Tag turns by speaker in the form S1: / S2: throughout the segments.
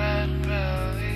S1: but believe.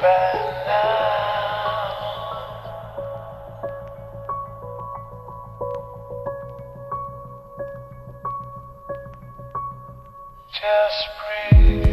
S1: Just breathe.